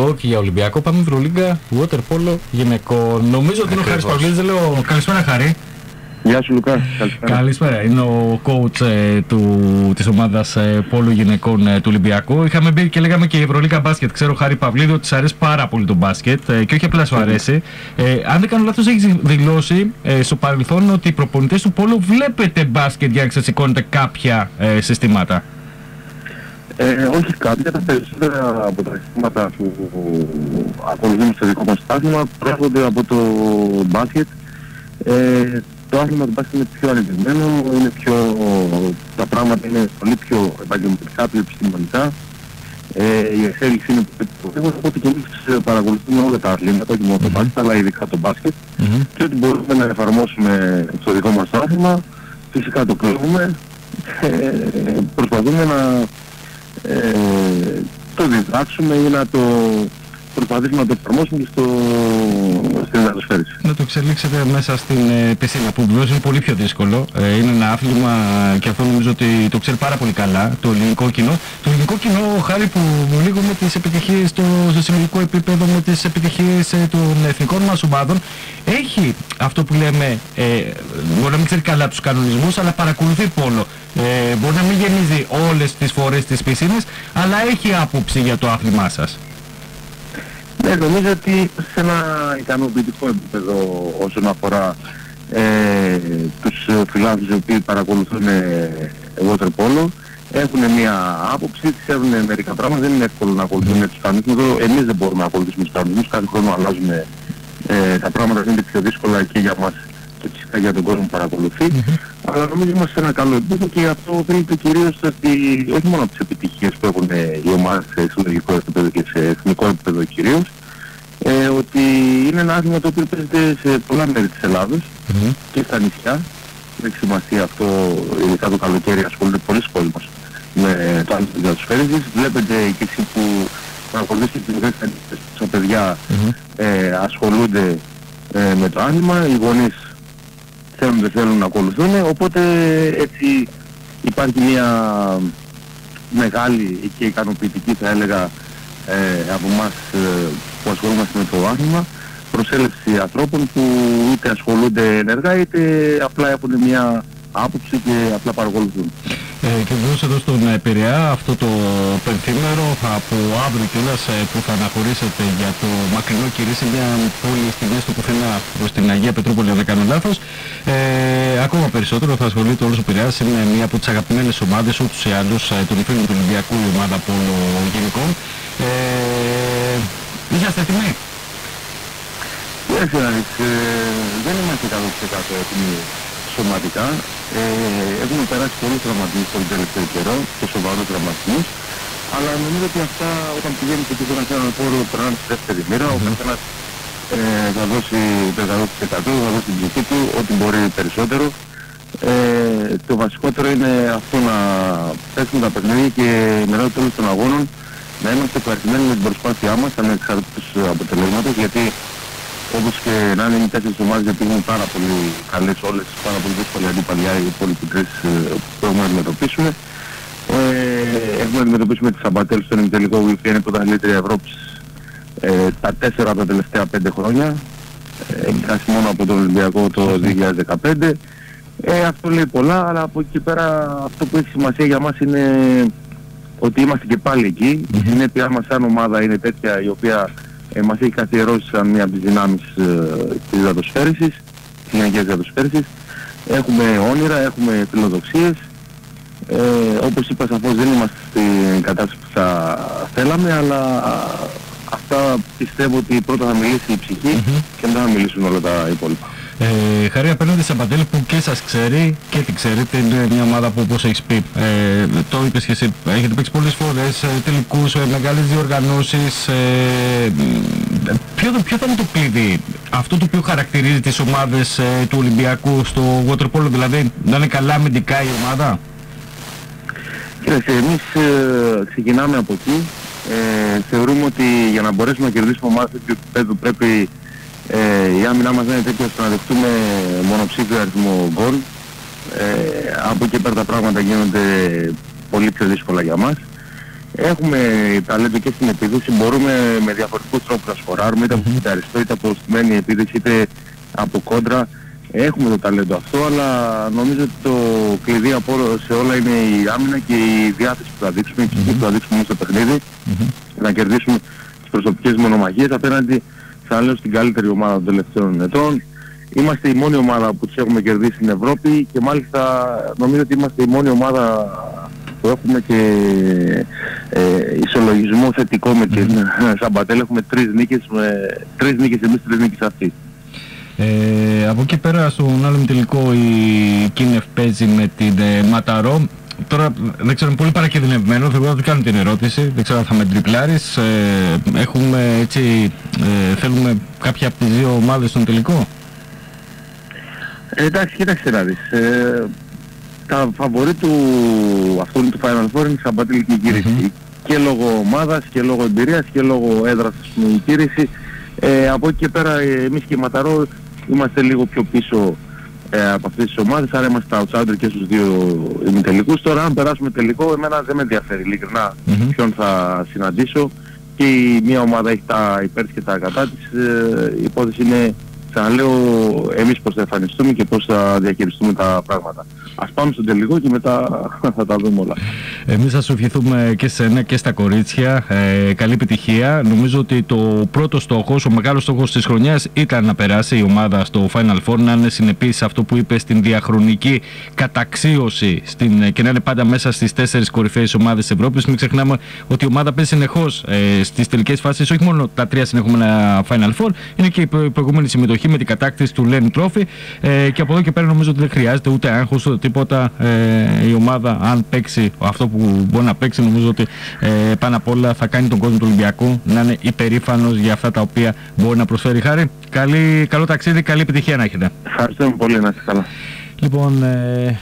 ελληνικό και για Ολυμπιακό. Πάμε Ευρωλίγκα, water polo γυναικών. Νομίζω ότι είναι ο Χάρης Παυλίδης, δεν λέω καλησπέρα Χάρη. Γεια σου Λουκά, καλησπέρα. Καλησπέρα, είναι ο coach ε, του, της ομάδας ε, πόλου γυναικών ε, του Ολυμπιακού. Είχαμε μπει και λέγαμε και η Ευρωλίγα μπάσκετ. Ξέρω Χάρη Παυλίδη ότι σου αρέσει πάρα πολύ το μπάσκετ ε, και όχι απλά σου αρέσει. Ε, αν δεν κάνω λάθος έχεις δηλώσει ε, στο παρελθόν ότι οι προπονητές του πόλου βλέπετε μπάσκετ για να ξεσηκώνετε κάποια ε, συστήματα. Ε, όχι κάποια, τα περισσότερα από τα συστήματα που ακολουθούμε στο δικό μας στάθμα προέρχονται από το μπάσκετ. Ε, το άθλημα του μπάσκετ είναι πιο ανεπτυγμένο, είναι πιο, τα πράγματα είναι πολύ πιο επαγγελματικά, πιο επιστημονικά. Ε, η εξέλιξη είναι πολύ πιο οπότε και εμείς παρακολουθούμε όλα τα αθλήματα, όχι μόνο το μπάσκετ, αλλά ειδικά το μπάσκετ mm-hmm. και ότι μπορούμε να εφαρμόσουμε στο δικό μας άθλημα, φυσικά το κρίνουμε, ε, προσπαθούμε να ε, το διδάξουμε ή να το προσπαθήσουμε να το εφαρμόσουμε και στο, στην αδοσφαίριση. Να το εξελίξετε μέσα στην ε, πισίνα που βεβαίως είναι πολύ πιο δύσκολο. Ε, είναι ένα άθλημα και αυτό νομίζω ότι το ξέρει πάρα πολύ καλά το ελληνικό κοινό. Το ελληνικό κοινό, χάρη που λίγο με τις επιτυχίες στο, στο συλλογικό επίπεδο, με τις επιτυχίες ε, των εθνικών μας ομάδων, έχει αυτό που λέμε, ε, μπορεί να μην ξέρει καλά τους κανονισμούς, αλλά παρακολουθεί πόλο. Ε, μπορεί να μην γεννίζει όλες τις φορές τις πισίνες, αλλά έχει άποψη για το άθλημά σας. Ναι, νομίζω ότι σε ένα ικανοποιητικό επίπεδο όσον αφορά ε, τους φιλάθλους οι οποίοι παρακολουθούν ε, water polo έχουν μια άποψη, ξέρουν μερικά πράγματα, δεν είναι εύκολο να ακολουθούν τους κανονισμούς. Εμείς δεν μπορούμε να ακολουθήσουμε τους κανονισμούς, κάθε χρόνο αλλάζουμε ε, τα πράγματα είναι πιο δύσκολα και για μας και φυσικά για τον κόσμο που παρακολουθεί. Mm-hmm. Αλλά νομίζω είμαστε σε ένα καλό επίπεδο και αυτό οφείλεται κυρίως ότι όχι μόνο από τις επιτυχίες που έχουν οι ομάδες σε συλλογικό επίπεδο και σε εθνικό επίπεδο κυρίως, ε, ότι είναι ένα άθλημα το οποίο παίζεται σε πολλά μέρη της Ελλάδος mm-hmm. και στα νησιά. Έχει σημασία αυτό, ειδικά το καλοκαίρι ασχολείται πολλοί κόσμος με το άθλημα της σφαίρεσης. Βλέπετε και εσείς που παρακολουθήσετε τις δεύτερες στα παιδιά mm-hmm. ε, ασχολούνται ε, με το άθλημα. Οι γονείς θέλουν δεν θέλουν να ακολουθούν. Οπότε έτσι υπάρχει μια μεγάλη και ικανοποιητική θα έλεγα ε, από εμάς ε, που ασχολούμαστε με το άθλημα προσέλευση ανθρώπων που είτε ασχολούνται ενεργά είτε απλά έχουν μια άποψη και απλά παρακολουθούν. Ε, και βεβαίως εδώ στον Πειραιά αυτό το πενθήμερο από αύριο κιόλας ε, που θα αναχωρήσετε για το μακρινό κυρί σε μια πόλη στη μέση του πουθενά προς την Αγία Πετρούπολη αν δεν κάνω λάθος ε, ακόμα περισσότερο θα ασχολείται όλος ο Πειραιάς είναι μια από τις αγαπημένες ομάδες ούτως ή άλλως ε, των φίλων του Ολυμπιακού η ομάδα από γενικών ε, είσαστε έτοιμοι; Κοίταξε να δεις, δεν είμαστε 100% έτοιμοι σωματικά. Ε, έχουμε περάσει πολλούς τραυματισμούς τον τελευταίο καιρό και σοβαρούς τραυματισμούς. Αλλά νομίζω ότι αυτά όταν πηγαίνει και πίσω σε έναν χώρο περνάνε στη δεύτερη μοίρα, ο καθένας ε, θα δώσει το 100%, θα δώσει την ψυχή του, ό,τι μπορεί περισσότερο. Ε, το βασικότερο είναι αυτό να πέσουμε τα παιχνίδια και μετά το τέλος των αγώνων να είμαστε ευχαριστημένοι με την προσπάθειά μας ανεξαρτήτως αποτελέσματος γιατί όπως και να είναι οι τέσσερις ομάδες γιατί είναι πάρα πολύ καλές όλες, πάρα πολύ δύσκολη αντίπαλια οι υπόλοιποι τρεις ε, που έχουμε να αντιμετωπίσουμε. Ε, έχουμε να αντιμετωπίσουμε τη Σαμπατέλ στον ημιτελικό που είναι πρωταθλήτρια Ευρώπης ε, τα τέσσερα από τα τελευταία πέντε χρόνια. Ε, έχει χάσει μόνο από τον Ολυμπιακό το 2015. Ε, αυτό λέει πολλά, αλλά από εκεί πέρα αυτό που έχει σημασία για μας είναι ότι είμαστε και πάλι εκεί. Η συνέπειά μας σαν ομάδα είναι τέτοια η οποία ε, μας έχει καθιερώσει σαν μια από τις δυνάμεις ε, της δατοσφαίρησης, της γενικής δατοσφαίρησης. Έχουμε όνειρα, έχουμε φιλοδοξίες. Ε, όπως είπα σαφώς δεν είμαστε στην κατάσταση που θα θέλαμε, αλλά αυτά πιστεύω ότι πρώτα θα μιλήσει η ψυχή και μετά θα μιλήσουν όλα τα υπόλοιπα. Ε, Χαρή απέναντι σε Παντέλη που και σας ξέρει και την ξέρετε, είναι μια ομάδα που όπως έχεις πει, ε, το είπες και εσύ, έχετε παίξει πολλές φορές, ε, τελικούς, ε, μεγάλες διοργανώσεις. Ε, ποιο, ποιο θα είναι το κλειδί, αυτό το οποίο χαρακτηρίζει τις ομάδες ε, του Ολυμπιακού στο waterpolo, δηλαδή να είναι καλά αμυντικά η ομάδα; Κοίταξε, εμείς ε, ξεκινάμε από εκεί. Ε, θεωρούμε ότι για να μπορέσουμε να κερδίσουμε ομάδες τέτοιου επίπεδου πρέπει ε, η άμυνά μας δεν είναι τέτοια ώστε να δεχτούμε μονοψήφιο αριθμό γκολ. Ε, από εκεί πέρα τα πράγματα γίνονται πολύ πιο δύσκολα για μας. Έχουμε ταλέντο και στην επίδοση, μπορούμε με διαφορετικούς τρόπους να σκοράρουμε, είτε από αριστερό, είτε από στημένη επίδοση, είτε από κόντρα. Έχουμε το ταλέντο αυτό, αλλά νομίζω ότι το κλειδί από σε όλα είναι η άμυνα και η διάθεση που θα δείξουμε, και που θα δείξουμε στο παιχνίδι, να κερδίσουμε τις προσωπικές μονομαχίες απέναντι, θα λέω, στην καλύτερη ομάδα των τελευταίων ετών. Είμαστε η μόνη ομάδα που τους έχουμε κερδίσει στην Ευρώπη και μάλιστα νομίζω ότι είμαστε η μόνη ομάδα που έχουμε και ε, ισολογισμό θετικό με την Σαμπατέλ. Έχουμε τρεις νίκες, με, τρεις νίκες εμείς, τρεις νίκες αυτοί. Ε, από εκεί πέρα στον άλλο τελικό η Κίνεφ παίζει με την ε, Ματαρό. Τώρα δεν ξέρω, είναι πολύ παρακινδυνευμένο, θέλω να του κάνω την ερώτηση, δεν ξέρω αν θα με τριπλάρεις. Ε, έχουμε έτσι, ε, θέλουμε κάποια από τις δύο ομάδες στον τελικό; Ε, εντάξει, κοίταξε να δεις. Ε, τα φαβορή του αυτού του Final Four είναι η Σαμπατήλικη γύριση. Και λόγω ομάδας και λόγω εμπειρίας και λόγω έδρας στην κήρυξη. Ε, από εκεί και πέρα ε, εμείς και η Ματαρό είμαστε λίγο πιο πίσω ε, από αυτές τις ομάδες, άρα είμαστε outsider και στους δύο ημιτελικούς. Τώρα αν περάσουμε τελικό, εμένα δεν με ενδιαφέρει ειλικρινά mm-hmm. ποιον θα συναντήσω και η μία ομάδα έχει τα υπέρ και τα κατά της. Ε, η υπόθεση είναι ξαναλέω εμείς πώς θα εμφανιστούμε και πώς θα διαχειριστούμε τα πράγματα. Ας πάμε στο τελικό και μετά θα τα δούμε όλα. Εμείς θα σου ευχηθούμε και σε ένα και στα κορίτσια. Ε, καλή επιτυχία. Νομίζω ότι το πρώτο στόχος, ο μεγάλος στόχος της χρονιάς ήταν να περάσει η ομάδα στο Final Four, να είναι συνεπής σε αυτό που είπε στην διαχρονική καταξίωση στην, και να είναι πάντα μέσα στις τέσσερις κορυφαίες ομάδες της Ευρώπης. Μην ξεχνάμε ότι η ομάδα παίζει συνεχώς ε, στις τελικές φάσεις, όχι μόνο τα τρία συνεχόμενα Final Four, είναι και η προηγούμενη συμμετοχή με την κατάκτηση του Lenny Trophy ε, και από εδώ και πέρα νομίζω ότι δεν χρειάζεται ούτε άγχος ούτε τίποτα ε, η ομάδα αν παίξει αυτό που μπορεί να παίξει νομίζω ότι ε, πάνω απ' όλα θα κάνει τον κόσμο του Ολυμπιακού να είναι υπερήφανος για αυτά τα οποία μπορεί να προσφέρει χάρη. Καλή, καλό ταξίδι, καλή επιτυχία να έχετε. Ευχαριστούμε πολύ να είστε καλά. Λοιπόν, ε,